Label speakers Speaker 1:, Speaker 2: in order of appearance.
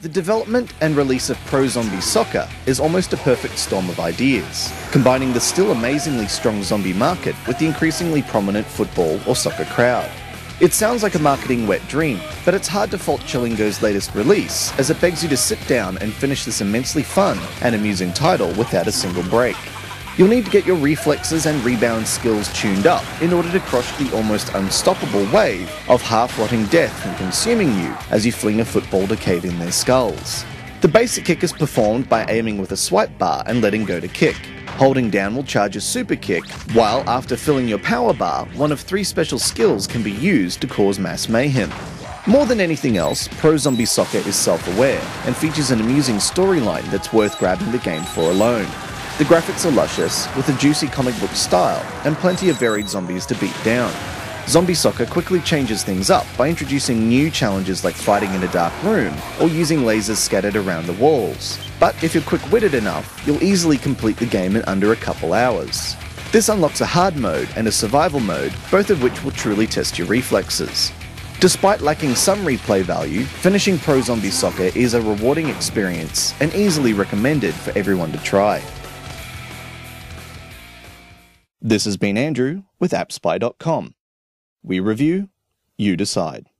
Speaker 1: The development and release of Pro Zombie Soccer is almost a perfect storm of ideas, combining the still amazingly strong zombie market with the increasingly prominent football or soccer crowd. It sounds like a marketing wet dream, but it's hard to fault Chillingo's latest release, as it begs you to sit down and finish this immensely fun and amusing title without a single break. You'll need to get your reflexes and rebound skills tuned up in order to crush the almost unstoppable wave of half-rotting death and consuming you as you fling a football to cave in their skulls. The basic kick is performed by aiming with a swipe bar and letting go to kick. Holding down will charge a super kick, while after filling your power bar, one of three special skills can be used to cause mass mayhem. More than anything else, Pro Zombie Soccer is self-aware and features an amusing storyline that's worth grabbing the game for alone. The graphics are luscious, with a juicy comic book style, and plenty of varied zombies to beat down. Zombie Soccer quickly changes things up by introducing new challenges like fighting in a dark room or using lasers scattered around the walls. But if you're quick witted enough, you'll easily complete the game in under a couple hours. This unlocks a hard mode and a survival mode, both of which will truly test your reflexes. Despite lacking some replay value, finishing Pro Zombie Soccer is a rewarding experience and easily recommended for everyone to try. This has been Andrew with AppSpy.com. We review, you decide.